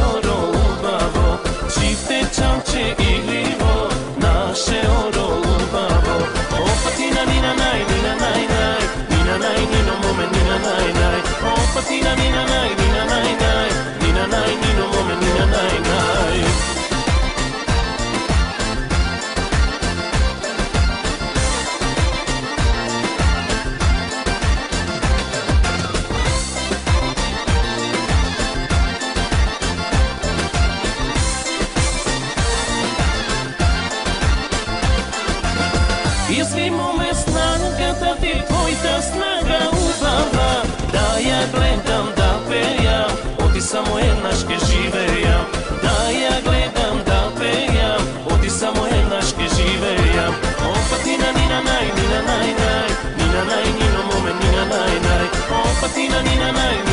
lloro. Nina